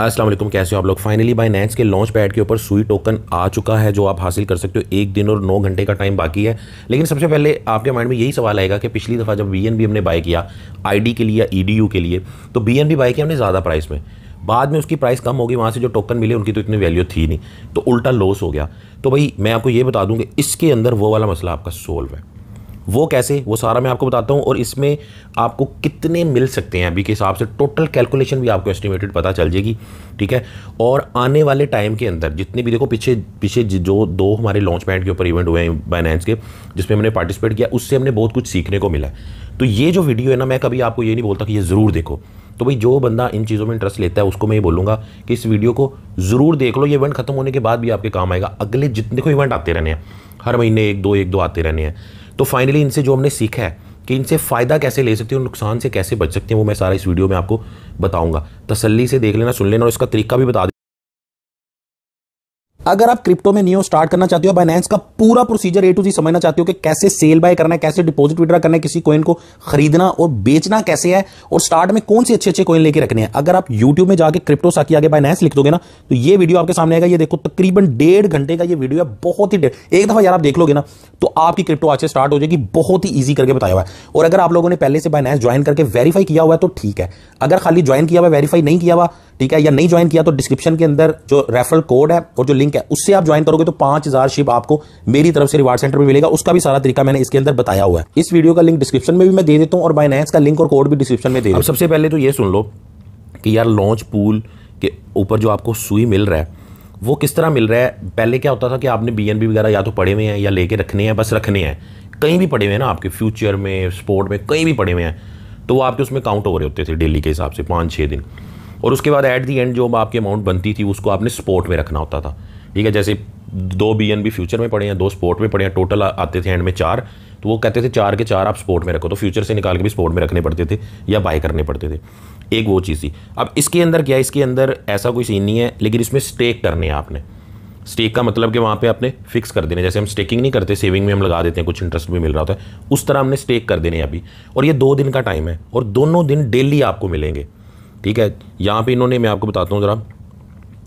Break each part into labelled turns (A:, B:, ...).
A: वालेकुम कैसे हो आप लोग? फाइनली बाय नैट्स के लॉन्च पैड के ऊपर सुई टोकन आ चुका है, जो आप हासिल कर सकते हो। एक दिन और नौ घंटे का टाइम बाकी है। लेकिन सबसे पहले आपके माइंड में यही सवाल आएगा कि पिछली दफ़ा जब BNB हमने बाय किया ID के लिए या EDU के लिए तो बी एन बाय किया हमने ज़्यादा प्राइस में। बाद में उसकी प्राइस कम होगी वहाँ से जो टोकन मिले, उनकी तो इतनी वैल्यू थी नहीं। तो उल्टा लॉस हो गया। तो भाई, मैं आपको ये बता दूँ इसके अंदर वो वाला मसला आपका सोल्व है। वो कैसे, वो सारा मैं आपको बताता हूँ और इसमें आपको कितने मिल सकते हैं अभी के हिसाब से। टोटल कैलकुलेशन भी आपको एस्टिमेटेड पता चल जाएगी, ठीक है? और आने वाले टाइम के अंदर, जितने भी देखो पीछे पीछे जो दो हमारे लॉन्च पैड के ऊपर इवेंट हुए हैं बाइनेंस के, जिसमें हमने पार्टिसिपेट किया, उससे हमने बहुत कुछ सीखने को मिला तो ये जो वीडियो है ना, मैं कभी आपको ये नहीं बोलता कि ये ज़रूर देखो। तो भाई, जो बंदा इन चीज़ों में इंटरेस्ट लेता है, उसको मैं ये बोलूँगा कि इस वीडियो को ज़रूर देख लो। ये इवेंट खत्म होने के बाद भी आपके काम आएगा। अगले जितने को इवेंट आते रहने हैं, हर महीने एक, दो एक, दो आते रहने हैं। तो फाइनली इनसे जो हमने सीखा है कि इनसे फ़ायदा कैसे ले सकते हैं और नुकसान से कैसे बच सकते हैं, वो मैं सारा इस वीडियो में आपको बताऊँगा। तसल्ली से देख लेना, सुन लेना और इसका तरीका भी बता
B: अगर आप क्रिप्टो में नियो स्टार्ट करना चाहते हो बाइनेंस का पूरा प्रोसीजर ए टू जी समझना चाहते हो कि कैसे सेल बाय करना है, कैसे डिपॉजिट विड्रा करना है, किसी कोइन को खरीदना और बेचना कैसे है, और स्टार्ट में कौन से अच्छे अच्छे कोइन लेके रखने हैं। अगर आप यूट्यूब में जाके क्रिप्टो साकी आगे बाइनेंस लिख दोगे ना तो ये वीडियो आपके सामने आएगा। ये देखो, तकरीबन डेढ़ घंटे का ये वीडियो है, बहुत ही एक दफ़ा यार आप देख लोगे ना तो आपकी क्रिप्टो आज से स्टार्ट हो जाएगी, बहुत ही ईजी करके बताया हुआ है। और अगर आप लोगों ने पहले से बाइनेंस ज्वाइन करके वेरीफाई किया हुआ है तो ठीक है। अगर खाली ज्वाइन किया हुआ वेरीफाई नहीं किया हुआ ठीक है? या नहीं ज्वाइन किया तो डिस्क्रिप्शन के अंदर जो रेफरल कोड है और जो लिंक है उससे आप ज्वाइन करोगे तो पाँच हज़ार शिप आपको मेरी तरफ़ से रिवार्ड सेंटर में मिलेगा। उसका भी सारा तरीका मैंने इसके अंदर बताया हुआ है। इस वीडियो का लिंक डिस्क्रिप्शन में भी मैं दे देता हूँ और बाइनेंस का लिंक और कोड भी डिस्क्रिप्शन में दे
A: अब सबसे पहले तो ये सुन लो कि यार लॉन्च पूल के ऊपर जो आपको सुई मिल रहा है वो किस तरह मिल रहा है? पहले क्या होता था कि आपने बीएनबी वगैरह या तो पड़े हुए हैं या लेके रखने हैं बस रखने हैं। कहीं भी पड़े हुए हैं ना आपके फ्यूचर में स्पोर्ट में कहीं भी पड़े हुए हैं तो वो आपके उसमें काउंट हो रहे होते थे डेली के हिसाब से पाँच छः दिन। और उसके बाद एट दी एंड जो आपकी अमाउंट बनती थी, उसको आपने स्पोर्ट में रखना होता था। ठीक है, जैसे दो बी एन बी फ्यूचर में पड़े हैं, दो स्पोर्ट में पड़े हैं टोटल आते थे एंड में चार तो वो कहते थे चार के चार आप स्पोर्ट में रखो तो फ्यूचर से निकाल के भी स्पोर्ट में रखने पड़ते थे या बाय करने पड़ते थे। एक वो चीज़ थी। अब इसके अंदर क्या इसके अंदर ऐसा कोई सीन नहीं है, लेकिन इसमें स्टेक करने हैं आपने। स्टेक का मतलब कि वहाँ पे आपने फिक्स कर देने, जैसे हम स्टेकिंग नहीं करते सेविंग में हम लगा देते हैं, कुछ इंटरेस्ट भी मिल रहा होता है, उस तरह हमने स्टेक कर देने अभी। और ये दो दिन का टाइम है, और दोनों दिन डेली आपको मिलेंगे। ठीक है, यहाँ पे इन्होंने, मैं आपको बताता हूँ ज़रा।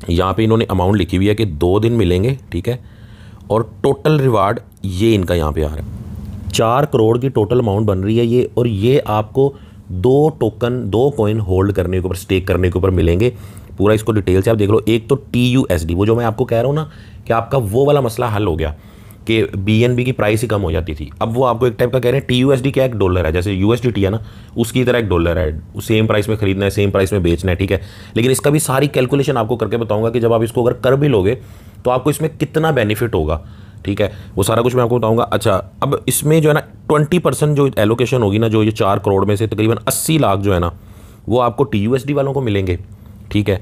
A: यहाँ पे इन्होंने अमाउंट लिखी हुई है कि दो दिन मिलेंगे, ठीक है? और टोटल रिवार्ड ये इनका यहाँ पे आ रहा है। चार करोड़ की टोटल अमाउंट बन रही है ये, और ये आपको दो टोकन दो कॉइन होल्ड करने के ऊपर स्टेक करने के ऊपर मिलेंगे। पूरा इसको डिटेल से आप देख लो। एक तो टी यू एस डी वो जो मैं आपको कह रहा हूँ ना, कि आपका वो वाला मसला हल हो गया। कि बी की प्राइस ही कम हो जाती थी। अब वो आपको एक टाइप का कह रहे हैं टी यू क्या एक डॉलर है, जैसे यू एस डी टी है ना, उसकी तरह एक डॉलर है। सेम प्राइस में खरीदना है सेम प्राइस में बेचना है, ठीक है? लेकिन इसका भी सारी कैलकुलेशन आपको करके बताऊँगा कि जब आप इसको अगर कर भी लोगे तो आपको इसमें कितना बेनिफिट होगा, ठीक है? वो सारा कुछ मैं आपको बताऊँगा। अच्छा अब इसमें जो है ना ट्वेंटी परसेंट जो एलोकेशन होगी ना, जो ये चार करोड़ में से तकरीबन अस्सी लाख जो है ना, वो आपको टी यू एस डी वालों को मिलेंगे, ठीक है?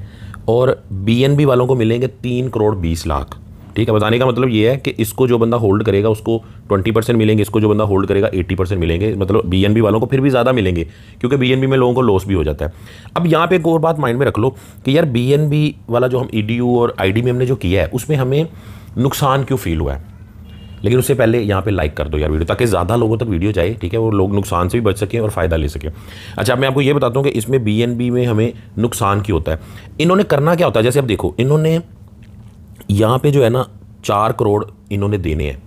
A: और बी एन बी वालों को मिलेंगे तीन करोड़ बीस लाख। ठीक है, बताने का मतलब ये है कि इसको जो बंदा होल्ड करेगा, उसको ट्वेंटी परसेंट मिलेंगे, इसको जो बंदा होल्ड करेगा एट्टी परसेंट मिलेंगे मतलब बीएनबी वालों को फिर भी ज़्यादा मिलेंगे, क्योंकि बीएनबी में लोगों को लॉस भी हो जाता है। अब यहाँ पे एक और बात माइंड में रख लो कि यार बीएनबी वाला जो हम ई और आई में हमने जो किया है, उसमें हमें नुकसान क्यों फील हुआ है? लेकिन उससे पहले यहाँ पे लाइक कर दो यार वीडियो, ताकि ज़्यादा लोगों तक वीडियो जाए, ठीक है, वो लोग नुकसान से भी बच सकें और फ़ायदा ले सकें। अच्छा मैं आपको ये बताता हूँ कि इसमें बीएनबी में हमें नुकसान क्यों होता है? इन्होंने करना क्या होता है? जैसे अब देखो, इन्होंने यहाँ पे जो है ना, चार करोड़ इन्होंने देने हैं।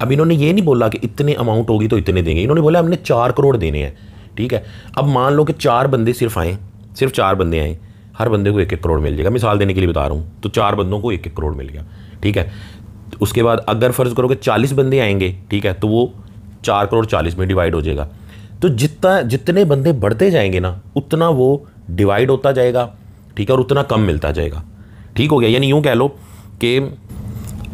A: अब इन्होंने ये नहीं बोला कि इतने अमाउंट होगी तो इतने देंगे। इन्होंने बोला, हमने चार करोड़ देने हैं, ठीक है? अब मान लो कि चार बंदे सिर्फ़ आए, सिर्फ़ चार बंदे आए, हर बंदे को एक एक करोड़ मिल जाएगा। मिसाल देने के लिए बता रहा हूँ तो चार बंदों को एक एक करोड़ मिल गया, ठीक है? उसके बाद अगर फ़र्ज़ करो कि चालीस बंदे आएँगे, ठीक है तो वो चार करोड़ चालीस में डिवाइड हो जाएगा। तो जितना, जितने बंदे बढ़ते जाएँगे ना, उतना वो डिवाइड होता जाएगा, ठीक है? और उतना कम मिलता जाएगा। ठीक हो गया? यानी यूँ कह लो कि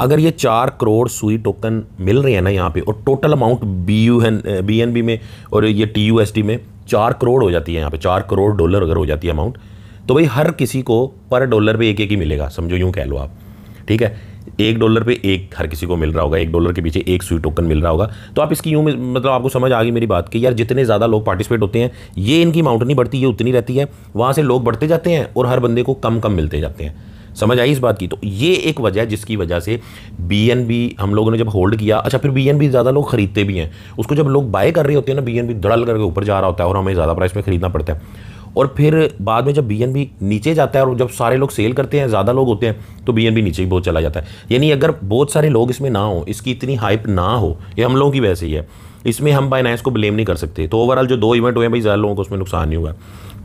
A: अगर ये चार करोड़ सुई टोकन मिल रहे हैं ना यहाँ पे, और total amount B U N B N B में और ये टी यू एस टी में चार करोड़ हो जाती है यहाँ पे, चार करोड़ डॉलर अगर हो जाती है अमाउंट तो भाई हर किसी को पर डॉलर पे एक एक ही मिलेगा, समझो यूँ कह लो आप, ठीक है? एक डॉलर पे एक हर किसी को मिल रहा होगा, एक डॉलर के पीछे एक सुई टोकन मिल रहा होगा तो आप इसकी यूँ मतलब आपको समझ आ गई मेरी बात कि यार जितने ज़्यादा लोग पार्टिसिपेट होते हैं, ये इनकी अमाउंट नहीं बढ़ती, ये उतनी रहती है, वहाँ से लोग बढ़ते जाते हैं और हर बंदे को कम कम मिलते जाते हैं। समझ आई इस बात की? तो ये एक वजह है जिसकी वजह से बीएनबी हम लोगों ने जब होल्ड किया अच्छा फिर बीएनबी ज़्यादा लोग खरीदते भी हैं। उसको जब लोग बाय कर रहे होते हैं ना BNB धड़ल करके ऊपर जा रहा होता है और हमें ज़्यादा प्राइस में खरीदना पड़ता है। और फिर बाद में जब BNB नीचे जाता है और जब सारे लोग सेल करते हैं, ज़्यादा लोग होते हैं तो BNB नीचे ही बहुत चला जाता है। यानी अगर बहुत सारे लोग इसमें ना हो, इसकी इतनी हाइप ना हो, ये हम लोगों की वैसे ही है। इसमें हम बाइनाइस को ब्लेम नहीं कर सकते। तो ओवरऑल जो दो इवेंट हुए हैं भाई, ज़्यादा लोगों को उसमें नुकसान नहीं हुआ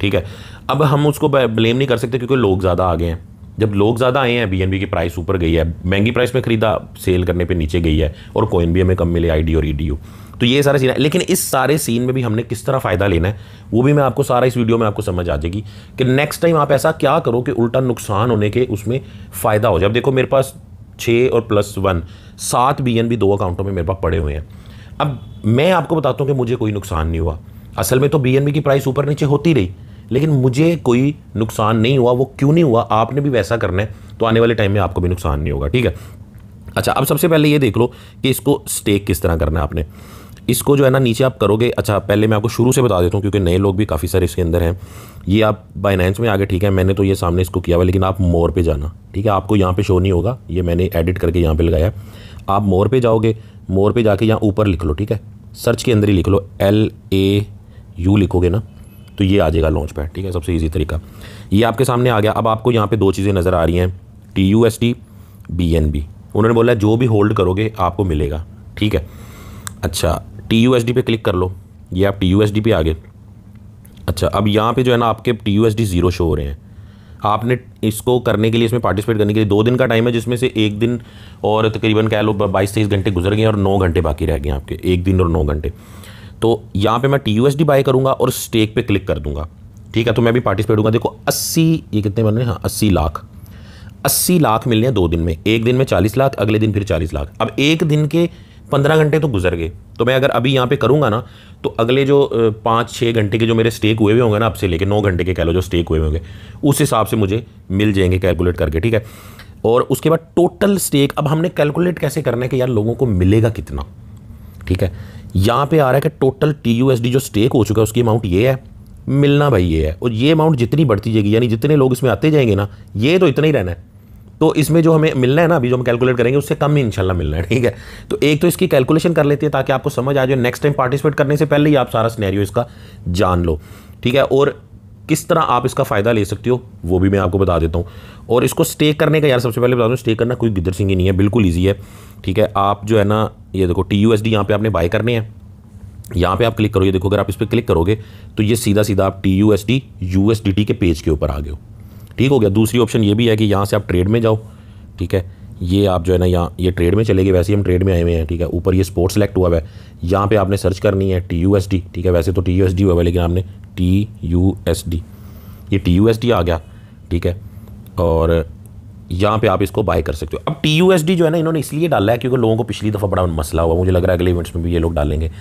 A: ठीक है? अब हम उसको ब्लेम नहीं कर सकते क्योंकि लोग ज़्यादा आ गए हैं। जब लोग ज़्यादा आए हैं बीएनबी की प्राइस ऊपर गई है, महँगी प्राइस में खरीदा सेल करने पे नीचे गई है, और कोइन भी हमें कम मिले आई और ई तो ये सारा सीन है। लेकिन इस सारे सीन में भी हमने किस तरह फ़ायदा लेना है, वो भी मैं आपको सारा इस वीडियो में आपको समझ आ जाएगी कि नेक्स्ट टाइम आप ऐसा क्या करो कि उल्टा नुकसान होने के उसमें फ़ायदा हो जाए। अब देखो, मेरे पास छः और प्लस वन सात बी भी दो अकाउंटों में मेरे पास पड़े हुए हैं। अब मैं आपको बताता हूँ कि मुझे कोई नुकसान नहीं हुआ। असल में तो बीएनबी की प्राइस ऊपर नीचे होती रही। लेकिन मुझे कोई नुकसान नहीं हुआ, वो क्यों नहीं हुआ? आपने भी वैसा करना है तो आने वाले टाइम में आपको भी नुकसान नहीं होगा, ठीक है? अच्छा अब सबसे पहले ये देख लो कि इसको स्टेक किस तरह करना है आपने। इसको जो है ना, नीचे आप करोगे अच्छा पहले मैं आपको शुरू से बता देता हूँ, क्योंकि नए लोग भी काफ़ी सारे इसके अंदर हैं। ये आप बाइनेंस में आगे ठीक है, मैंने तो ये सामने इसको किया हुआ, लेकिन आप मोर पे जाना, ठीक है? आपको यहाँ पे शो नहीं होगा, ये मैंने एडिट करके यहाँ पे लगाया। आप मोर पे जाओगे मोर पे जाके यहाँ ऊपर लिख लो, ठीक है? सर्च के अंदर ही लिख लो एल ए यू लिखोगे ना? तो ये आ जाएगा लॉन्च पैड ठीक है? सबसे ईजी तरीका। ये आपके सामने आ गया। अब आपको यहाँ पे दो चीज़ें नज़र आ रही हैं। T U S T B N B उन्होंने बोला, जो भी होल्ड करोगे, आपको मिलेगा। ठीक है? अच्छा टी यू एस डी पे क्लिक कर लो। ये आप टी यू एस डी पे आ गए। अच्छा अब यहाँ पे जो है ना, आपके T U S D zero show हो रहे हैं। आपने इसको करने के लिए, इसमें पार्टिसिपेट करने के लिए दो दिन का टाइम है, जिसमें से एक दिन और तकरीबन कह लो, बाईस तेईस घंटे गुजर गए और नौ घंटे बाकी रह गए आपके। एक दिन और नौ घंटे। तो यहाँ पे मैं टी यू बाई करूँगा और स्टेक पे क्लिक कर दूँगा। ठीक है तो मैं भी पार्टिसिपेट होगा देखो, अस्सी, ये कितने बन रहे हैं? हाँ अस्सी लाख। अस्सी लाख मिलने हैं दो दिन में। एक दिन में चालीस लाख, अगले दिन फिर चालीस लाख। अब एक दिन के पंद्रह घंटे तो गुजर गए। तो मैं अगर अभी यहाँ पे करूँगा ना तो अगले जो पाँच छः घंटे के जो मेरे स्टेक हुए हुए होंगे ना, अब से लेके नौ घंटे के कह लो जो स्टेक हुए होंगे, उस हिसाब से मुझे मिल जाएँगे कैलकुलेट करके, ठीक है? और उसके बाद टोटल स्टेक अब हमने कैलकुलेट कैसे करना है कि यार लोगों को मिलेगा कितना? ठीक है? यहाँ पे आ रहा है कि टोटल टी जो स्टेक हो चुका है, उसकी अमाउंट ये है। मिलना भाई ये है। और ये अमाउंट जितनी बढ़ती जाएगी, यानी जितने लोग इसमें आते जाएँगे ना, ये तो इतना ही रहना है। तो इसमें जो हमें मिलना है ना, अभी जो हम कैलकुलेट करेंगे, उससे कम ही इंशाल्लाह मिलना है, ठीक है? तो एक तो इसकी कैलकुलेशन कर लेते हैं ताकि आपको समझ आ जाए। नेक्स्ट टाइम पार्टिसिपेट करने से पहले ही आप सारा स्नैरियो इसका जान लो, ठीक है? और किस तरह आप इसका फ़ायदा ले सकते हो, वो भी मैं आपको बता देता हूँ। और इसको स्टे करने का, यार, सबसे पहले बता दूँ स्टे करना कोई गिदर सिंह ही नहीं है, बिल्कुल ईजी है। ठीक है? आप जो है ना, ये देखो टी यू एस डी यहाँ पर आपने बाय करने हैं। यहाँ पे आप क्लिक करो, ये देखो, अगर आप इस पर क्लिक करोगे तो ये सीधा सीधा आप T U S D U S D T के पेज के ऊपर आ गए हो। ठीक हो गया? दूसरी ऑप्शन ये भी है कि यहाँ से आप ट्रेड में जाओ। ठीक है? ये आप जो है ना, यहाँ, ये ट्रेड में चले गए, वैसे ही हम ट्रेड में आए हुए हैं, ठीक है? ऊपर ये स्पोर्ट सेलेक्ट हुआ है। यहाँ पे आपने सर्च करनी है टी यू एस डी ठीक है? वैसे तो टी यू एस डी हुआ है, लेकिन आपने टी यू एस डी ये टी यू एस डी आ गया, ठीक है? और यहाँ पे आप इसको बाय कर सकते हो। अब टी यू एस डी जो है ना, इन्होंने इसलिए डाला है क्योंकि लोगों को पिछली दफ़ा बड़ा मसला हुआ। मुझे लग रहा है अगले इवेंट्स में भी ये लोग डालेंगे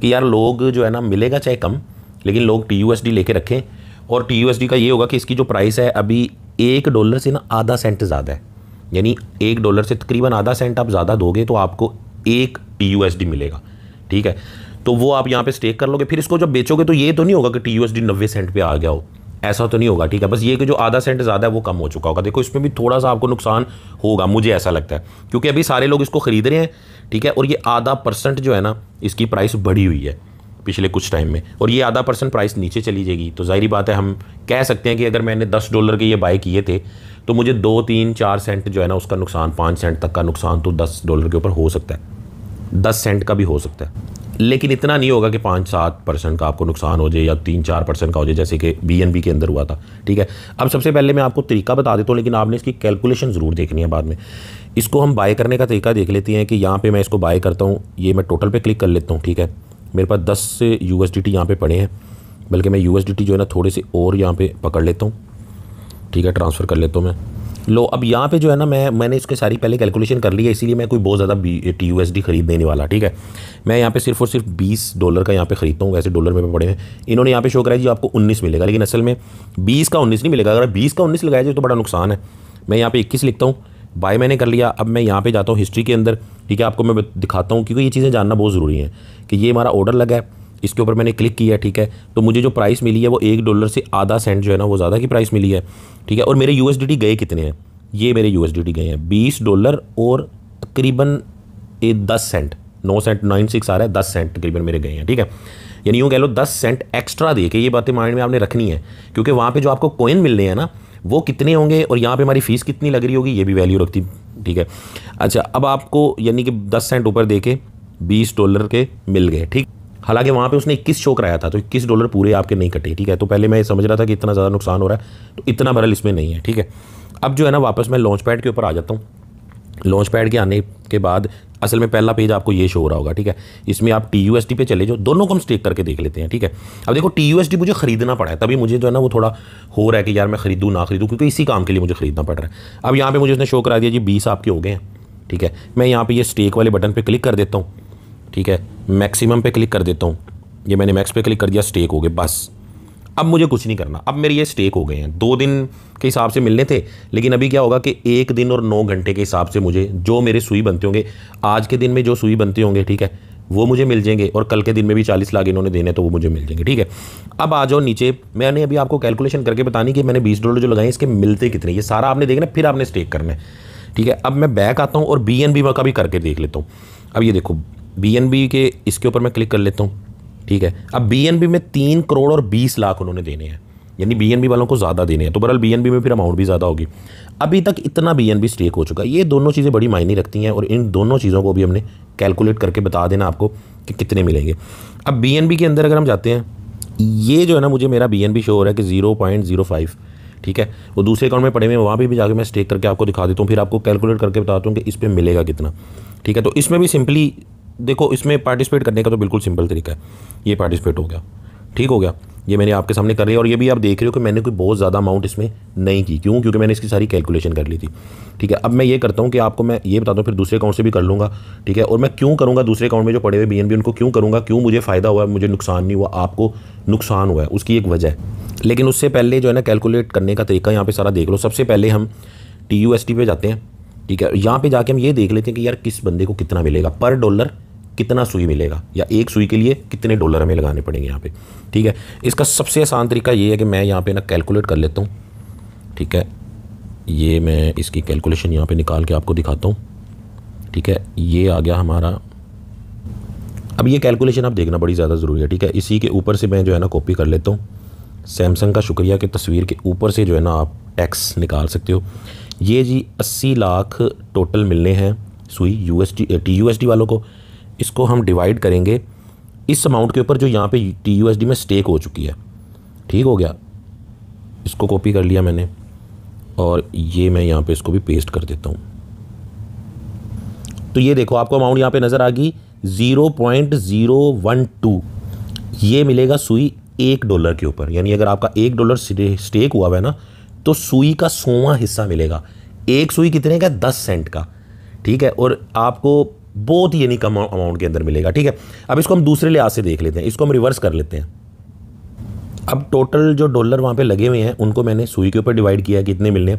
A: कि यार लोग जो है ना, मिलेगा चाहे कम, लेकिन लोग टी यू एस डी लेके रखें। और टी यू एस डी का ये होगा कि इसकी जो प्राइस है, अभी एक डॉलर से ना आधा सेंट ज़्यादा है। यानी एक डॉलर से तकरीबन आधा सेंट आप ज़्यादा दोगे तो आपको एक टी यू एस डी मिलेगा। ठीक है? तो वो आप यहाँ पे स्टेक कर लोगे। फिर इसको जब बेचोगे तो ये तो नहीं होगा कि टी यू एस डी नब्बे सेंट पे आ गया हो। ऐसा तो नहीं होगा, ठीक है? बस ये कि जो आधा सेंट ज़्यादा है, वो कम हो चुका होगा। देखो, इसमें भी थोड़ा सा आपको नुकसान होगा, मुझे ऐसा लगता है। क्योंकि अभी सारे लोग इसको ख़रीद रहे हैं, ठीक है? और ये आधा परसेंट जो है ना, इसकी प्राइस बढ़ी हुई है पिछले कुछ टाइम में। और ये आधा परसेंट प्राइस नीचे चली जाएगी। तो ज़ाहिर बात है, हम कह सकते हैं कि अगर मैंने दस डॉलर के ये बाय किए थे तो मुझे दो, तीन, चार सेंट जो है ना, उसका नुकसान, पाँच सेंट तक का नुकसान तो दस डॉलर के ऊपर हो सकता है। दस सेंट का भी हो सकता है। लेकिन इतना नहीं होगा कि पाँच सात परसेंट का आपको नुकसान हो जाए या तीन चार परसेंट का हो जाए, जैसे कि बीएनबी के अंदर हुआ था, ठीक है? अब सबसे पहले मैं आपको तरीका बता देता हूँ, लेकिन आपने इसकी कैलकुलेशन ज़रूर देखनी है बाद में। इसको हम बाय करने का तरीका देख लेते हैं कि यहाँ पे मैं इसको बाय करता हूँ, ये मैं टोटल पे क्लिक कर लेता हूँ, ठीक है? मेरे पास दस से यू एस डी टी यहाँ पर पड़े हैं, बल्कि मैं यू एस डी टी जो है ना, थोड़े से और यहाँ पर पकड़ लेता हूँ, ठीक है? ट्रांसफ़र कर लेता हूँ मैं। लो, अब यहाँ पे जो है ना, मैं, मैंने इसके सारी पहले कैलकुलेशन कर ली है, इसीलिए मैं कोई बहुत ज़्यादा टी यू एस डी खरीद देने वाला, ठीक है? मैं यहाँ पे सिर्फ़ और सिर्फ़ बीस डॉलर का यहाँ पे ख़रीदता हूँ, वैसे डॉलर में पड़े हैं। इन्होंने यहाँ पे शो कराया जी, आपको उन्नीस मिलेगा, लेकिन असल में बीस का उन्नीस नहीं मिलेगा। अगर बीस का उन्नीस लगाया जाए तो बड़ा नुकसान है। मैं यहाँ पे इक्कीस लिखता हूँ, बाय मैंने कर लिया, अब मैं यहाँ पे जाता हूँ हिस्ट्री के अंदर, ठीक है? आपको मैं दिखाता हूँ, क्योंकि ये चीज़ें जानना बहुत ज़रूरी है, कि ये हमारा ऑर्डर लगा है। इसके ऊपर मैंने क्लिक किया, ठीक है? तो मुझे जो प्राइस मिली है वो एक डॉलर से आधा सेंट जो है ना, वो ज़्यादा की प्राइस मिली है, ठीक है? और मेरे यू गए कितने हैं? ये मेरे यू गए हैं। बीस डॉलर और तकरीबन ए दस सेंट नौ सेंट नाइन सिक्स आ रहा है, दस सेंट तकरीबन मेरे गए हैं, ठीक है? यानी यूँ कह लो दस सेंट एक्स्ट्रा दे के ये बातें माइंड में आपने रखनी है, क्योंकि वहाँ पे जो आपको कोइन मिल रहे हैं ना, वो कितने होंगे और यहाँ पे हमारी फ़ीस कितनी लग रही होगी, ये भी वैल्यू रखती, ठीक है? अच्छा अब आपको यानी कि दस सेंट ऊपर दे के बीस डॉलर के मिल गए, ठीक? हालाँकि वहाँ पे उसने इक्कीस शो कराया था तो इक्कीस डॉलर पूरे आपके नहीं कटे, ठीक है? तो पहले मैं ये समझ रहा था कि इतना ज़्यादा नुकसान हो रहा है तो इतना भरल इसमें नहीं है, ठीक है? अब जो है ना, वापस मैं लॉन्च पैड के ऊपर आ जाता हूँ। लॉन्च पैड के आने के बाद असल में पहला पेज आपको ये शो हो रहा होगा, ठीक है? इसमें आप टी यू एस टी पे चले जाओ, दोनों को हम स्टेक करके देख लेते हैं, ठीक है? अब देखो टी यू एस टी मुझे खरीदना पड़ा है, तभी मुझे जो है ना, वो थोड़ा हो रहा है कि यार मैं खरीदूँ, ना खरीदूँ, क्योंकि इसी काम के लिए मुझे खरीदना पड़ रहा है। अब यहाँ पे मुझे उसने शो करा दिया जी, बीस आपके हो गए हैं, ठीक है? मैं यहाँ पे ये स्टेक वाले बटन पर क्लिक कर देता हूँ। ठीक है? मैक्सिमम पे क्लिक कर देता हूँ। ये मैंने मैक्स पे क्लिक कर दिया स्टेक हो गए, बस। अब मुझे कुछ नहीं करना। अब मेरे ये स्टेक हो गए हैं। दो दिन के हिसाब से मिलने थे, लेकिन अभी क्या होगा कि एक दिन और नौ घंटे के हिसाब से मुझे जो मेरे सुई बनते होंगे, आज के दिन में जो सुई बनते होंगे, ठीक है, वो मुझे मिल जाएँगे और कल के दिन में भी चालीस लाख इन्होंने देने तो वो मुझे मिल जाएँगे, ठीक है? अब आ जाओ नीचे। मैंने अभी आपको कैलकुलेशन करके बतानी कि मैंने बीस डॉलर जो लगाए इसके मिलते कितने ये सारा आपने देखना, फिर आपने स्टेक करना है, ठीक है? अब मैं बैक आता हूँ और बी एन का भी करके देख लेता हूँ। अब ये देखो बी के इसके ऊपर मैं क्लिक कर लेता हूँ ठीक है? अब बी में तीन करोड़ और बीस लाख उन्होंने देने हैं यानी BNB वालों को ज़्यादा देने हैं। तो बहरहाल बी में फिर अमाउंट भी ज़्यादा होगी। अभी तक इतना BNB स्टेक हो चुका है। ये दोनों चीज़ें बड़ी मायने रखती हैं और इन दोनों चीज़ों को भी हमने कैलकुलेट करके बता देना आपको कि कितने मिलेंगे। अब BNB के अंदर अगर हम जाते हैं ये जो है ना मुझे मेरा बी शो हो रहा है कि ज़ीरो पॉइंट ज़ीरो फाइव ठीक है? वो दूसरे अकाउंट में पड़े हुए वहाँ भी, भी जाकर मैं स्टेक करके आपको दिखा देता हूँ फिर आपको कैलकुलेट करके बताता हूँ कि इस पर मिलेगा कितना ठीक है? तो इसमें भी सिंपली देखो, इसमें पार्टिसिपेट करने का तो बिल्कुल सिंपल तरीका है। ये पार्टिसिपेट हो गया। ठीक हो गया। ये मैंने आपके सामने कर लिया और ये भी आप देख रहे हो कि मैंने कोई बहुत ज़्यादा अमाउंट इसमें नहीं की। क्यों? क्योंकि मैंने इसकी सारी कैलकुलेशन कर ली थी। ठीक है, अब मैं ये करता हूँ कि आपको मैं ये बताता हूँ फिर दूसरे अकाउंट से भी कर लूँगा। ठीक है, और मैं क्यों करूँगा दूसरे अकाउंट में जो पड़े हुए बी उनको क्यों करूँगा? क्यों मुझे फ़ायदा हुआ, मुझे नुकसान नहीं हुआ, आपको नुकसान हुआ है। उसकी एक वजह है। लेकिन उससे पहले जो है ना कैलकुलेट करने का तरीका यहाँ पर सारा देख लो। सबसे पहले हम टी यू पे जाते हैं। ठीक है, यहाँ पे जाके हम ये देख लेते हैं कि यार किस बंदे को कितना मिलेगा। पर डॉलर कितना सुई मिलेगा? या एक सुई के लिए कितने डॉलर हमें लगाने पड़ेंगे यहाँ पे? ठीक है? इसका सबसे आसान तरीका ये है कि मैं यहाँ पे ना कैलकुलेट कर लेता हूँ। ठीक है? ये मैं इसकी कैलकुलेशन यहाँ पे निकाल के आपको दिखाता हूँ। ठीक है? ये आ गया हमारा। अब ये कैलकुलेशन आप देखना बड़ी ज़्यादा ज़रूरी है। ठीक है? इसी के ऊपर से मैं जो है ना कॉपी कर लेता हूँ। सैमसंग का शुक्रिया कि तस्वीर के ऊपर से जो है ना आप टैक्स निकाल सकते हो। ये जी अस्सी लाख टोटल मिलने हैं सुई यू एस टी वालों को। इसको हम डिवाइड करेंगे। इस अमाउंट के ऊपर जो यहाँ पे टी यू एस डी में स्टेक हो चुकी है। ठीक हो गया? इसको कॉपी कर लिया मैंने। और ये मैं यहाँ पे इसको भी पेस्ट कर देता हूँ। तो ये देखो, आपको अमाउंट यहाँ पे नज़र आ गई zero point zero one two ये मिलेगा सुई एक डॉलर के ऊपर। यानी अगर आपका एक डॉलर स्टेक हुआ है ना तो सुई का सोवा हिस्सा मिलेगा। एक सुई कितने का? दस सेंट का। ठीक है? और आपको बहुत ही यानी कम अमाउंट के अंदर मिलेगा, ठीक है? अब इसको हम दूसरे लिहाज से देख लेते हैं, इसको हम रिवर्स कर लेते हैं। अब टोटल जो डॉलर वहाँ पे लगे हुए हैं, उनको मैंने सुई के ऊपर डिवाइड किया कितने मिलने।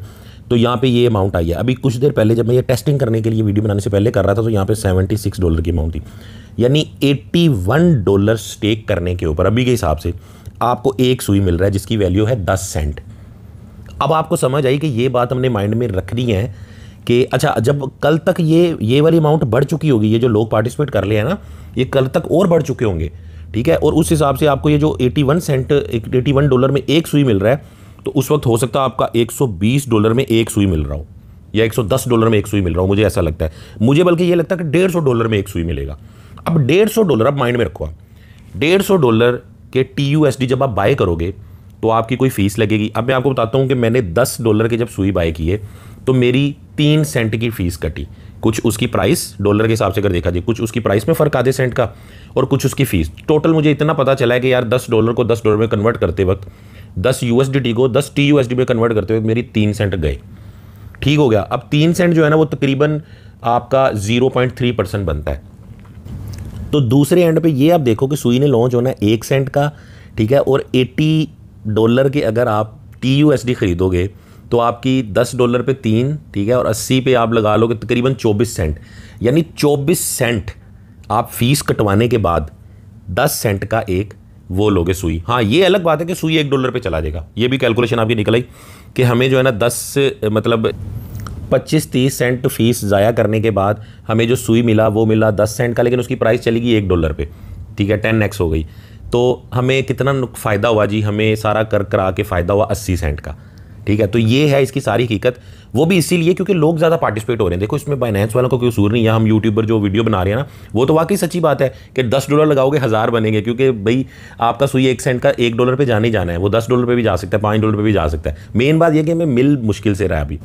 A: तो यहाँ पे ये अमाउंट आई है। अभी कुछ देर पहले जब मैं ये टेस्टिंग करने के लिए वीडियो बनाने से पहले कर रहा था तो यहाँ पे 76 डॉलर की अमाउंट थी। यानी 81 डॉलर स्टेक करने के ऊपर, अभी के हिसाब से आपको एक सुई मिल रहा है, जिसकी वैल्यू है दस सेंट अब आपको समझ आई कि ये बात हमने माइंड में रखनी है कि अच्छा जब कल तक ये ये वाली अमाउंट बढ़ चुकी होगी, ये जो लोग पार्टिसिपेट कर ले हैं ना, ये कल तक और बढ़ चुके होंगे, ठीक है? और उस हिसाब से आपको ये जो 81 सेंट 81 डॉलर में एक सुई मिल रहा है तो उस वक्त हो सकता है आपका 120 डॉलर में एक सुई मिल रहा हो, या 110 डॉलर में एक सुई मिल रहा हो, मुझे ऐसा लगता है। मुझे बल्कि ये लगता है कि डेढ़ डॉलर में एक सुई मिलेगा। अब डेढ़ डॉलर अब माइंड में रखो आप, डेढ़ डॉलर के टी जब आप बाय करोगे तो आपकी कोई फ़ीस लगेगी। अब मैं आपको बताता हूँ कि मैंने दस डॉलर के जब सुई बाय किए तो मेरी तीन सेंट की फ़ीस कटी। कुछ उसकी प्राइस डॉलर के हिसाब से अगर देखा जाए, कुछ उसकी प्राइस में फ़र्क आधे सेंट का और कुछ उसकी फ़ीस टोटल मुझे इतना पता चला है कि यार दस डॉलर को दस डॉलर में कन्वर्ट करते वक्त, दस यू को दस टी यू में कन्वर्ट करते वक्त मेरी तीन सेंट गए। ठीक हो गया। अब तीन सेंट जो है ना, वो तकरीबन आपका ज़ीरो पॉइंट थ्री परसेंट बनता है। तो दूसरे एंड पे ये आप देखो कि सुई ने लॉन्च होना है एक सेंट का, ठीक है, और एट्टी डॉलर के अगर आप टी यू खरीदोगे तो आपकी दस डॉलर पे तीन, ठीक है, और अस्सी पे आप लगा लोगे तकरीबन चौबीस सेंट। यानी चौबीस सेंट आप फ़ीस कटवाने के बाद दस सेंट का एक वो लोगे सुई। हाँ ये अलग बात है कि सुई एक डॉलर पे चला जाएगा ये भी कैलकुलेशन आपकी निकल आई कि हमें जो है ना दस मतलब पच्चीस, तीस सेंट फ़ीस ज़ाया करने के बाद हमें जो सुई मिला, वो मिला दस सेंट का, लेकिन उसकी प्राइस चलेगी एक डॉलर पे, ठीक है, टेन एक्स हो गई। तो हमें कितना फ़ायदा हुआ जी, हमें सारा कर, करा के फ़ायदा हुआ अस्सी सेंट का। ठीक है? तो ये है इसकी सारी हकीकत। वो भी इसीलिए क्योंकि लोग ज़्यादा पार्टिसिपेट हो रहे हैं। देखो, इसमें बाइनेंस वालों को कोई सूर नहीं है। हम यूट्यूबर जो वीडियो बना रहे हैं ना, वो तो वाकई सच्ची बात है कि दस डॉलर लगाओगे, हज़ार बनेंगे। क्योंकि भाई, आपका सुई एक सेंट का एक डॉलर पर जाने जाना है। वो दस डॉलर पर भी जा सकता है, पाँच डॉलर पर भी जा सकता है। मेन बात यह कि हमें मिल मुश्किल से रहा अभी।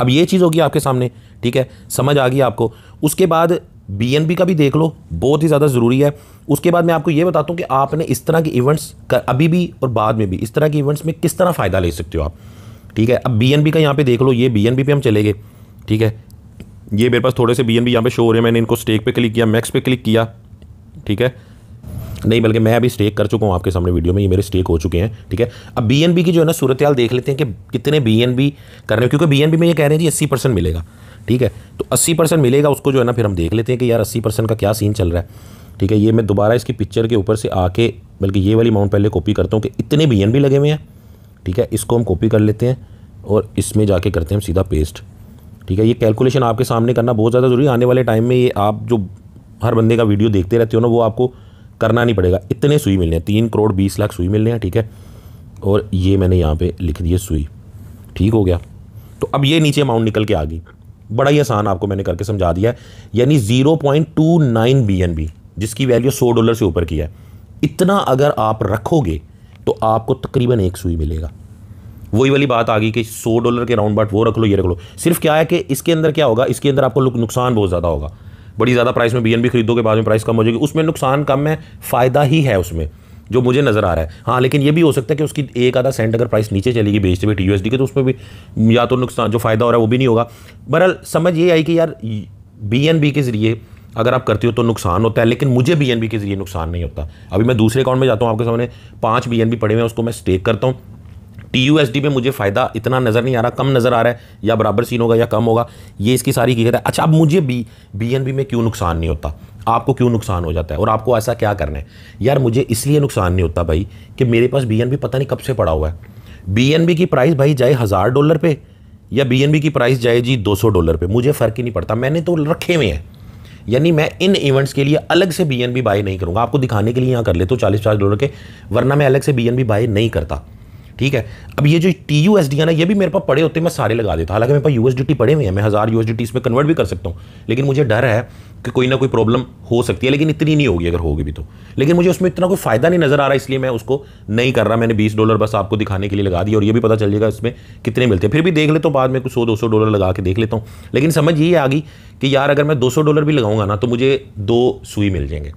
A: अब ये चीज़ होगी आपके सामने, ठीक है? समझ आ गई आपको। उसके बाद बीएनबी का भी देख लो, बहुत ही ज़्यादा ज़रूरी है। उसके बाद मैं आपको ये बताता हूँ कि आपने इस तरह के इवेंट्स अभी भी और बाद में भी, इस तरह के इवेंट्स में किस तरह फ़ायदा ले सकते हो आप? ठीक है? अब BNB का यहाँ पे देख लो, ये BNB पे हम चले गए, ठीक है? ये मेरे पास थोड़े से बी एन बी यहाँ पर शो हो रहे हैं, मैंने इनको स्टेक पे क्लिक किया मैक्स पे क्लिक किया, ठीक है? नहीं, बल्कि मैं अभी स्टेक कर चुका हूँ आपके सामने वीडियो में, ये मेरे स्टेक हो चुके हैं, ठीक है? अब BNB की जो है ना सूरत देख लेते हैं कि कितने बी कर रहे हैं, क्योंकि BNB में ये कह रहे हैं जी अस्सी परसेंट मिलेगा, ठीक है? तो अस्सी परसेंट मिलेगा, उसको जो है ना, फिर हम देख लेते हैं कि यार अस्सी परसेंट का क्या सीन चल रहा है, ठीक है? ये मैं दोबारा इसकी पिक्चर के ऊपर से आके, बल्कि ये वाली अमाउंट पहले कॉपी करता हूँ कि इतने बी लगे हुए हैं ठीक है? इसको हम कॉपी कर लेते हैं और इसमें जाके करते हैं हम सीधा पेस्ट ठीक है? ये कैलकुलेशन आपके सामने करना बहुत ज़्यादा ज़रूरी है। आने वाले टाइम में ये आप जो हर बंदे का वीडियो देखते रहते हो ना, वो आपको करना नहीं पड़ेगा। इतने सुई मिलने हैं। तीन करोड़ बीस लाख सुई मिलने हैं, ठीक है? और ये मैंने यहाँ पे लिख दिए सुई। ठीक हो गया? तो अब ये नीचे अमाउंट निकल के आ गई। बड़ा ही आसान आपको मैंने करके समझा दिया है। यानी zero point two nine B N B जिसकी वैल्यू सौ डॉलर से ऊपर की है। इतना अगर आप रखोगे तो आपको तकरीबन एक सुई मिलेगा। वही वाली बात आ गई कि सौ डॉलर के राउंड बाट वो रख लो, ये रख लो। सिर्फ़ क्या है कि इसके अंदर क्या होगा, इसके अंदर आपको नुकसान बहुत ज़्यादा होगा। बड़ी ज़्यादा प्राइस में बी खरीदोगे बाद में प्राइस कम हो जाएगी। उसमें नुकसान कम है, फ़ायदा ही है उसमें, जो मुझे नज़र आ रहा है। हाँ लेकिन ये भी हो सकता है कि उसकी एक आधा सेंट अगर प्राइस नीचे चलेगी बेचते हुए टी के तो उसमें भी या तो नुकसान, जो फ़ायदा हो रहा है, वो भी नहीं होगा। बहरहाल, समझ ये आई कि यार बीएनबी के ज़रिए अगर आप करते हो तो नुकसान होता है, लेकिन मुझे बीएनबी के ज़रिए नुकसान नहीं होता। अभी मैं दूसरे अकाउंट में जाता हूँ, आपके सामने पाँच बी पड़े हुए हैं, उसको मैं स्टेक करता हूँ। टी यू एस डी में मुझे फ़ायदा इतना नज़र नहीं आ रहा, कम नज़र आ रहा है, या बराबर सीन होगा या कम होगा, ये इसकी सारी हकीकत है। अच्छा अब मुझे बी बी एन बी में क्यों नुकसान नहीं होता? आपको क्यों नुकसान हो जाता है? और आपको ऐसा क्या करना है? यार, मुझे इसलिए नुकसान नहीं होता भाई, कि मेरे पास बी एन बी पता नहीं कब से पड़ा हुआ है। बी एन बी की प्राइस भाई जाए हज़ार डॉलर पे, या बी एन बी की प्राइस जाए जी दो सौ डॉलर पे, मुझे फ़र्क ही नहीं पड़ता। मैंने तो रखे हुए हैं। यानी मैं इन इवेंट्स के लिए अलग से बी एन बी बाई नहीं करूँगा। आपको दिखाने के लिए यहाँ कर ले तो चालीस पचास डॉलर के, वरना मैं अलग से बी एन बी बाई नहीं करता। ठीक है? अब ये जो टी यू एस डी है ना, ये भी मेरे पास पड़े होते मैं सारे लगा देता। हालाँकि मेरे पास यू एस डी टी पड़े हुए हैं, मैं हज़ार यू एस डी टी इसमें कन्वर्ट भी कर सकता हूँ, लेकिन मुझे डर है कि कोई ना कोई प्रॉब्लम हो सकती है, लेकिन इतनी नहीं होगी अगर होगी भी तो। लेकिन मुझे उसमें इतना कोई फ़ायदा नहीं नज़र आ रहा, इसलिए मैं उसको नहीं कर रहा। मैंने बीस डॉलर बस आपको दिखाने के लिए लगा दिया और ये भी पता चल जाएगा इसमें कितने मिलते हैं। फिर भी देख लेता हूँ, बाद में कुछ सौ, दो सौ डॉलर लगा के देख लेता हूँ। लेकिन समझ ये आ गई कि यार, अगर मैं दो सौ डॉलर भी लगाऊँगा ना तो मुझे दो सुई मिल जाएँगे।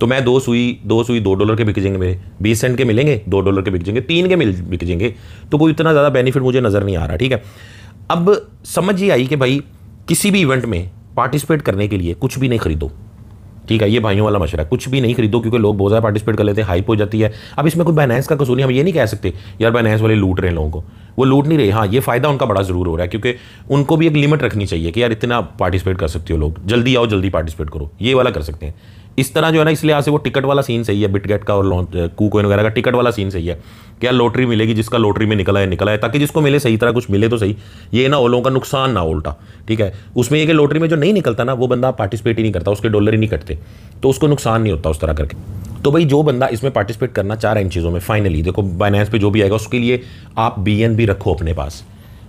A: तो मैं दो सुई दो सुई दो डॉलर के बिक जाएँगे मेरे। बीस सेंट के मिलेंगे, दो डॉलर के बिक जाएँगे, तीन के मिल, बिक जाएँगे। तो कोई इतना ज़्यादा बेनिफिट मुझे नज़र नहीं आ रहा, ठीक है? अब समझ ये आई कि भाई, किसी भी इवेंट में पार्टिसिपेट करने के लिए कुछ भी नहीं खरीदो। ठीक है, ये भाइयों वाला मशरा कुछ भी नहीं खरीदो क्योंकि लोग बहुत ज़्यादा पार्टिसिपेट कर लेते हैं हाइप हो जाती है। अब इसमें कोई बाइनेंस का कसूर, हम ये नहीं कह सकते, यार बाइनेंस वाले लूट रहे हैं लोगों को। वो लूट नहीं रहे हाँ ये फ़ायदा उनका बड़ा ज़रूर हो रहा है क्योंकि उनको भी एक लिमिट रखनी चाहिए कि यार इतना पार्टिसिपेट कर सकते हो लोग। जल्दी आओ, जल्दी पार्टिसिपेट करो। ये वाला कर सकते हैं। इस तरह जो है ना, इसलिए से वो टिकट वाला सीन सही है बिटगेट का और लॉन्च कू कोइन वगैरह का टिकट वाला सीन सही है। क्या लॉटरी मिलेगी जिसका लॉटरी में निकला है निकला है? ताकि जिसको मिले, सही तरह कुछ मिले तो सही। ये ना ओलों का नुकसान ना उल्टा, ठीक है? उसमें ये कि लॉटरी में जो नहीं निकलता ना, वो बंदा पार्टिसिपेट ही नहीं करता, उसके डॉलर ही नहीं कटते। तो उसको नुकसान नहीं होता उस तरह करके। तो भाई, जो बंदा इसमें पार्टिसिपेट करना चाह रहा है इन चीज़ों में फाइनली देखो बाइनेंस पे जो भी आएगा, उसके लिए आप बी रखो अपने पास।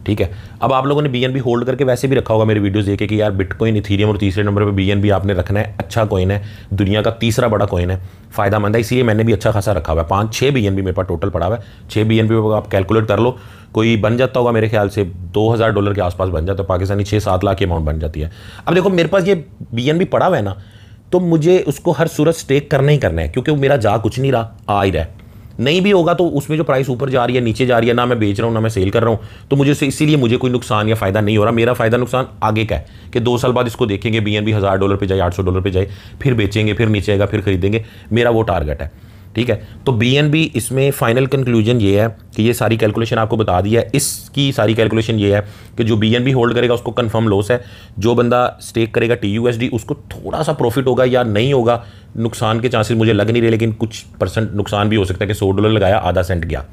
A: ठीक है? अब आप लोगों ने BNB होल्ड करके वैसे भी रखा होगा मेरे वीडियोस देखे कि यार बिटकॉइन इथीरियम और तीसरे नंबर पे BNB आपने रखना है अच्छा कॉइन है, दुनिया का तीसरा बड़ा कॉइन है फ़ायदा मंद है, इसीलिए मैंने भी अच्छा खासा रखा हुआ है। पाँच छः बी मेरे पास टोटल पड़ा हुआ है। छः बी एन आप कैलकुलेट कर लो, कोई बन जाता होगा मेरे ख्याल से दो हज़ार डॉलर के आसपास बन जाता है, पाकिस्तानी छः सात लाख की अमाउंट बन जाती है। अब देखो, मेरे पास ये बी पड़ा हुआ है ना तो मुझे उसको हर सूरत स्टेक करना ही करना है, क्योंकि वो मेरा जा कुछ नहीं रहा, आ ही रहा है। नहीं भी होगा तो उसमें जो प्राइस ऊपर जा रही है, नीचे जा रही है, ना मैं बेच रहा हूँ, ना मैं सेल कर रहा हूँ तो मुझे इसीलिए मुझे कोई नुकसान या फ़ायदा नहीं हो रहा। मेरा फ़ायदा नुकसान आगे का है कि दो साल बाद इसको देखेंगे बी एन बी हज़ार डॉलर पर जाए, आठ सौ डॉलर पर जाए, फिर बेचेंगे, फिर नीचे आएगा, फिर खरीदेंगे। मेरा वो टारगेट है। ठीक है? तो बी एन बी इसमें फाइनल कंक्लूजन ये है कि ये सारी कैलकुलेशन आपको बता दी है। इसकी सारी कैलकुलेशन ये है कि जो बी एन बी होल्ड करेगा, उसको कंफर्म लॉस है। जो बंदा स्टेक करेगा टी यू एस डी उसको थोड़ा सा प्रॉफिट होगा या नहीं होगा, नुकसान के चांसेस मुझे लग नहीं रहे, लेकिन कुछ परसेंट नुकसान भी हो सकता है कि सौ डॉलर लगाया, आधा सेंट गया।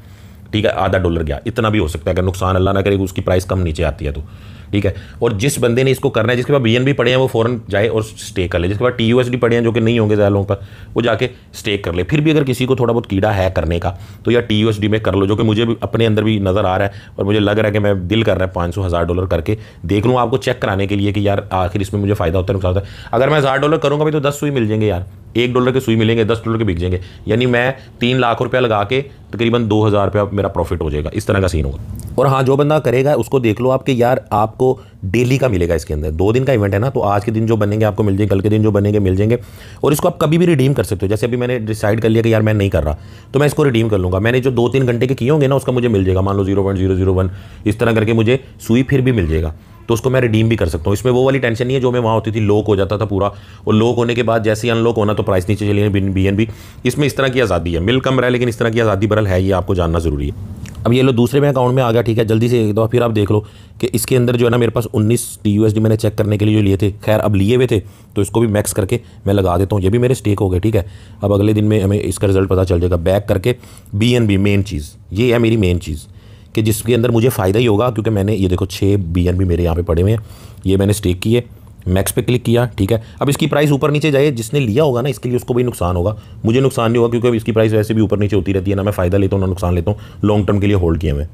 A: ठीक है? आधा डॉलर गया। इतना भी हो सकता है। अगर नुकसान अल्लाह ना करेगा उसकी प्राइस कम नीचे आती है तो। ठीक है? और जिस बंदे ने इसको करना है, जिसके पास बी पड़े हैं, वो फ़ौरन जाए और स्टे कर ले। जिसके पास टीयूएसडी पड़े हैं, जो कि नहीं होंगे ज़्यादा लोगों का वो जाके स्टे कर ले। फिर भी अगर किसी को थोड़ा बहुत कीड़ा है करने का तो या टी में कर लो, जो कि मुझे भी अपने अंदर भी नज़र आ रहा है और मुझे लग रहा है कि मैं दिल कर रहा है पाँच सौ, हज़ार डॉलर करके देख लूँ, आपको चेक कराने के लिए कि यार आखिर इसमें मुझे फ़ायदा होता है, नुकसान होता है। अगर मैं हज़ार डॉलर करूँगा भाई तो दस सुई मिल जाएँगे यार। एक डॉलर के सुई मिलेंगे, दस डॉलर के बिक जाएँगे। यानी मैं तीन लाख रुपया लगा के तकरीबन दो हज़ार रुपया मेरा प्रॉफिट हो जाएगा। इस तरह का सीन होगा। और हाँ जो बंदा करेगा, उसको देख लो आप कि यार आपको डेली का मिलेगा इसके अंदर। दो दिन का इवेंट है ना तो आज के दिन जो बनेंगे, आपको मिल जाएँगे, कल के दिन जो बनेंगे, मिल जाएँगे। और इसको आप कभी भी रिडीम कर सकते हो। जैसे अभी मैंने डिसाइड कर लिया कि यार मैं नहीं कर रहा तो मैं इसको रिडीम कर लूँगा। मैंने जो दो तीन घंटे के किए होंगे ना, उसका मुझे मिल जाएगा। मान लो ज़ीरो इस तरह करके मुझे सुई फिर भी मिल जाएगा। तो उसको मैं रिडीम भी कर सकता हूँ। इसमें वो वाली टेंशन नहीं है, जो मैं वहाँ होती थी लॉक हो जाता था पूरा। और लॉक होने के बाद जैसे ही अनलॉक होना तो प्राइस नीचे चली बी इसमें इस तरह की आज़ादी है। मिल कम रहा है, लेकिन इस तरह की आज़ादी बरल है ये आपको जानना ज़रूरी है। अब ये लो, दूसरे में अकाउंट में आ गया, ठीक है, जल्दी से एक दो फिर आप देख लो कि इसके अंदर जो है ना मेरे पास 19 टी मैंने चेक करने के लिए जो लिए थे, खैर अब लिए हुए थे तो इसको भी मैक्स करके मैं लगा देता हूँ, ये भी मेरे स्टेक हो गए, ठीक है। अब अगले दिन में हमें इसका रिज़ल्ट पता चल जाएगा बैक करके बी एन बी मेन चीज़, ये है मेरी मेन चीज़, कि जिसके अंदर मुझे फ़ायदा ही होगा, क्योंकि मैंने, ये देखो छः बी एन बी मेरे यहाँ पर पड़े हुए हैं, ये मैंने स्टेक किए मैक्स पे क्लिक किया, ठीक है? अब इसकी प्राइस ऊपर नीचे जाए जिसने लिया होगा ना, इसके लिए उसको भी नुकसान होगा। मुझे नुकसान नहीं होगा, क्योंकि अब इसकी प्राइस वैसे भी ऊपर नीचे होती रहती है ना, मैं फ़ायदा लेता हूँ, ना नुकसान लेता हूँ लॉन्ग टर्म के लिए होल्ड किए मैं।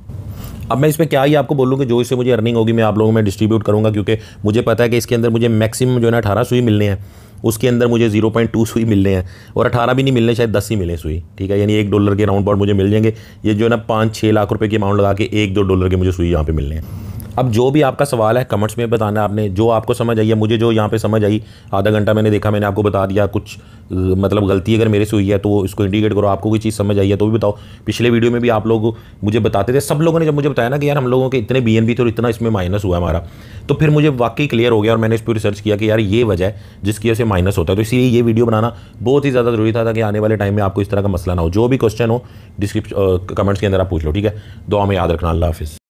A: अब मैं इस पर क्या ही आपको बोलूँ कि जो इससे मुझे अर्निंग होगी, मैं आप लोगों में डिस्ट्रीब्यूट करूँगा, क्योंकि मुझे पता है कि इसके अंदर मुझे मैक्सिमम जो है ना, अठारह सुई मिलने हैं। उसके अंदर मुझे ज़ीरो पॉइंट टू सुई मिलने हैं, और अठारह भी नहीं मिलने, शायद दस ही मिले सुई, ठीक है? यानी एक डॉलर के राउंड बाउंड मुझे मिल जाएँगे। ये जो है ना, पाँच छः लाख रुपये की अमाउंट लगा के एक दो डॉलर के मुझे सुई यहाँ पे मिलने हैं। अब जो भी आपका सवाल है कमेंट्स में बताना आपने। जो आपको समझ आई है, मुझे जो यहाँ पे समझ आई, आधा घंटा मैंने देखा, मैंने आपको बता दिया, कुछ मतलब गलती अगर मेरे से हुई है तो इसको इंडिकेट करो, आपको कोई चीज़ समझ आई है तो भी बताओ। पिछले वीडियो में भी आप लोग मुझे बताते थे, सब लोगों ने जब मुझे बताया ना कि यार हम लोगों के इतने बी थे और इतना इसमें माइनस हुआ हमारा तो फिर मुझे वाकई क्लियर हो गया और मैंने इस पर रिसर्च किया कि यार ये वजह है, जिसकी वजह से माइनस होता है। तो इसलिए ये वीडियो बनाना बहुत ही ज़्यादा ज़रूरी था, ताकि आने वाले टाइम में आपको इस तरह का मसला ना हो। जो भी क्वेश्चन हो डिस्क्रिप्शन कमेंट्स के अंदर आप पूछ लो, ठीक है? दो हमें याद रखना, अल्लाह हाफिज़।